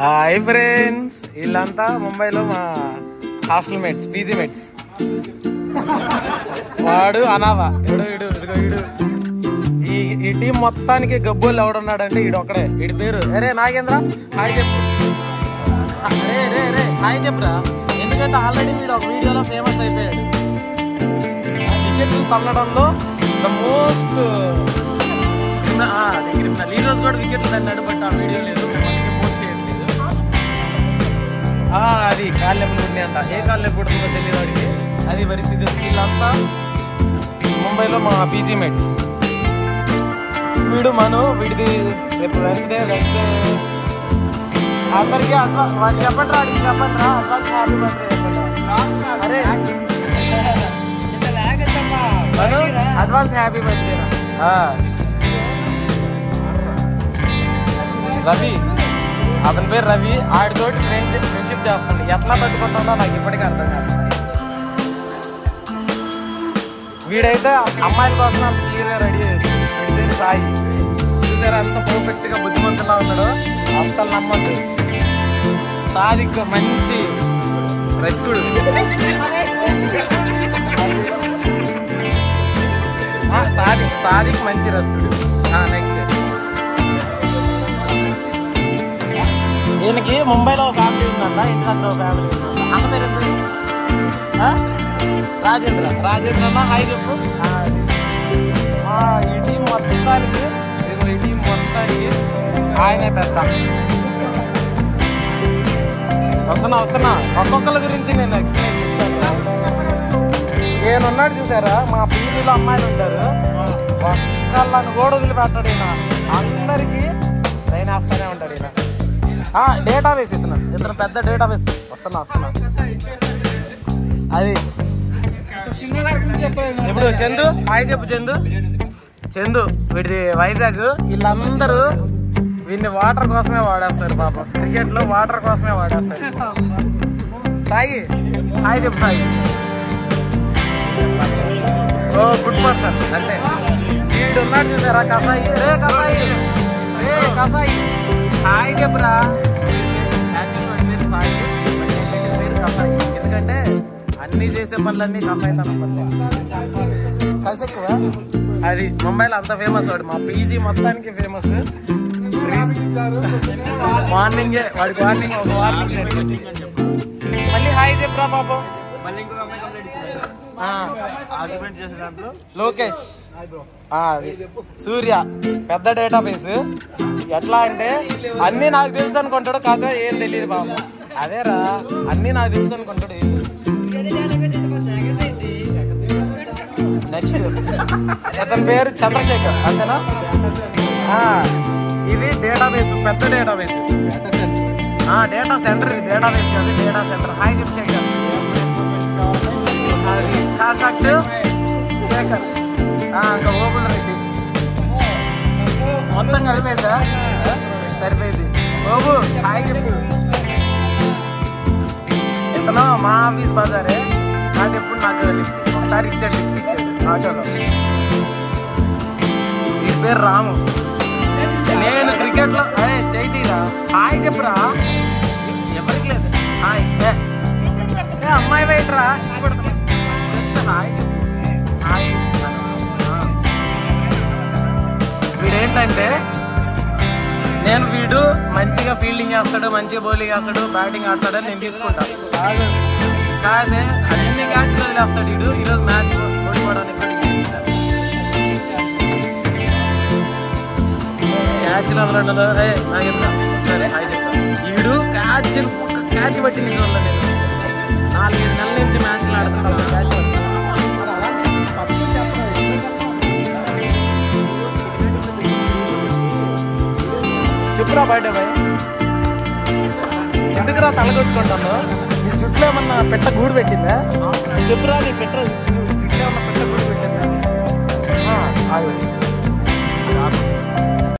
Hi friends వీళ్ళంతా ముంబైలో మా హాస్టల్ మేట్స్ పీజీ మేట్స్. వాడు అనావా ఇడు ఇడు ఇదిగో ఇడు. ఈ ఈ టీం మొత్తానికి గబ్బోళ్ళు ఎవడున్నాడంటే ఈడు ఒక్కడే. వీడి పేరు అరే నాగేంద్ర హాయ్ చెప్పు. రే రే రే హాయ్ చెప్పురా. ఎందుకంటే ఆల్రెడీ వీడు ఒక వీడియోలో ఫేమస్ అయిపోయాడు. వికెట్లు తల్లడంలో ద మోస్ట్ క్రిమినల్. ఈ రోజు కూడా వికెట్లు తన్నాడు బట్ ఆ వీడియో లేదు. అది కాళ్ళు నొప్పులు ఉన్నాయి అంట ఏ కాళ్ళు నొప్పి పుడుతుందో తెలియదు వాడికి. అది పరిస్థితి వీళ్ళంతా ముంబైలో మా పీజీ మేట్స్. వీడు మను వీడిది రేపు వెన్స్డే వెన్స్డే అందరికీ అడ్వాన్స్ వాడికి చెప్పండి రా వాడికి చెప్పండి రా. అడ్వాన్స్ హ్యాపీ బర్త్డే చెప్పండి అరే. మను అడ్వాన్స్ హ్యాపీ బర్త్డే రా. రవి అతని పేరు రవి. ఆడితోటి ఫ్రెండ్ ఫ్రెండ్షిప్ చేస్తుంది ఎట్లా పట్టుకుంటుందో నాకు ఇప్పటికీ అర్థం కాదు వీడైతే అమ్మాయిల కోసం అంత క్లియర్గా రెడీ అయ్యాడు. సాయి. చూసారా అంత పర్ఫెక్ట్గా బుద్ధిమంతులా ఉన్నాడు? అస్సలు నమ్మద్దు. సాదిక్ మంచి రసికుడు. ముంబైలో ఫ్యామిలీ ఉందంట ఇంటి దగ్గర ఒక ఫ్యామిలీ ఉందంట పేరు? రాజేంద్ర. రాజేంద్ర అన్న హాయ్ చెప్పు. ఆ, ఈ టీం మొత్తానికి ఇదిగో ఈ టీం మొత్తానికి ఆయనే పెద్ద. వస్తున్నా వస్తున్నా. ఒక్కొక్కరి గురించి నేను ఎక్స్ప్లెనేషన్ ఇస్తాను. ఈయనున్నాడు చూసారా? మా పీజీలో అమ్మాయిలు ఉంటారు. ఒక్కళ్ళని కూడా వదిలిపెట్టాడు ఈయన. అందరికీ వేస్తూనే ఉంటాడు ఈయన. డేటాబేస్ ఇతను ఇతను పెద్ద డేటాబేస్ వస్తున్నా వస్తున్నా. అది. ఇప్పుడు చందు హాయ్ చెప్పు చందు. చందు వీడిది వైజాగ్. వీళ్ళందరూ వీడిని వాటర్ కోసమే వాడేస్తారు పాప. క్రికెట్లో వాటర్ కోసమే వాడేస్తారు. సాయి హాయ్ చెప్పు సాయి. ఓ గుడ్ పర్సన్. అంతే. వీడు ఉన్నాడు చూసారా కసాయి. రే కసాయి. రే కసాయి. హాయ్ చెప్పురా. యాక్చువల్లీ వాడి పేరు సాయి. పేరు కసాయి ఎందుకంటే అన్ని చేసే పనులన్నీ కసాయి తన పనులే. కసెక్కువ అది ముంబైలో అంత ఫేమస్ వాడు. మా పీజీ మొత్తానికి ఫేమస్ మార్నింగే వాడికి వార్నింగ్ ఒక వార్నింగ్ జరిగింది మళ్ళీ హాయ్ చెప్పురా పాపం. ఆ, లోకేష్. అది. సూర్య. పెద్ద డేటాబేస్ ఎట్లా అంటే అన్ని నాకు తెలుసు అనుకుంటాడు కాదు ఏం తెలియదు బాబు అదేరా అన్ని నాకు తెలుసు అనుకుంటాడు ఏం నెక్స్ట్ అతని పేరు చంద్రశేఖర్ అంతేనా? ఆ, ఇది డేటాబేస్ పెద్ద డేటాబేస్ డేటా సెంటర్ ఇది డేటాబేస్ కాదు డేటా సెంటర్ హాయ్ చంద్రశేఖర్. అది కాంటాక్ట్ శేఖర్ ఇంకా ఓపెన్ రెడ్డి మొత్తం కలిపేసా? సరిపోయింది. బాబు హాయ్ చెప్పు. ఇతను మా ఆఫీస్ బజారే. నాకు ఎప్పుడు నాకు లిఫ్ట్ ఒకసారి ఇచ్చాడు లిఫ్ట్ ఇచ్చాడు. ఆటోలో ఈ పేరు రాము. నేను క్రికెట్లో అదే చైతీరా హాయ్ చెప్పురా. ఎవరికి లేదు. హాయ్. అమ్మాయి బయటరా? హాయ్ చెప్పు. వీడేంటంటే నేను వీడు మంచిగా ఫీల్డింగ్ చేస్తాడు మంచిగా బౌలింగ్ చేస్తాడు బ్యాటింగ్ ఆడతాడని నేను తీసుకుంటాను కాదే అన్ని మ్యాచ్లు వదిలేస్తాడు వీడు. ఈరోజు మ్యాచ్ ఓడిపోవడానికి క్యాచ్లు వదలడంలో సరే హాయ్ వీడు ఒక్క క్యాచ్ పట్టి నేను నాలుగైదు నెలల నుంచి మ్యాచ్లు ఆడుతుంటాను క్యాచ్ చెప్పురా బయట ఎందుకురా తలగొట్టుకుంటాను నీ జుట్లో ఏమన్నా పెట్ట గూడు పెట్టిందా? చెప్పురా నీ పెట్ట జుట్లో ఏమన్నా పెట్ట గూడు పెట్టిందా.